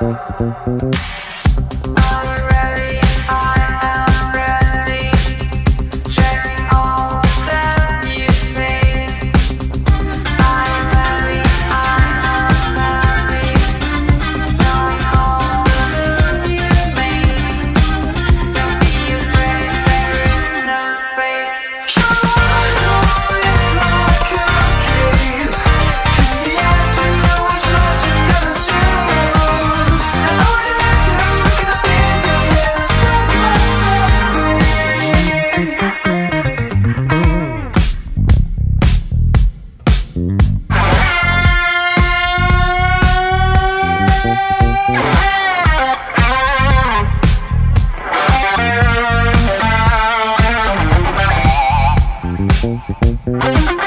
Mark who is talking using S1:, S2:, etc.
S1: Thank you.
S2: Música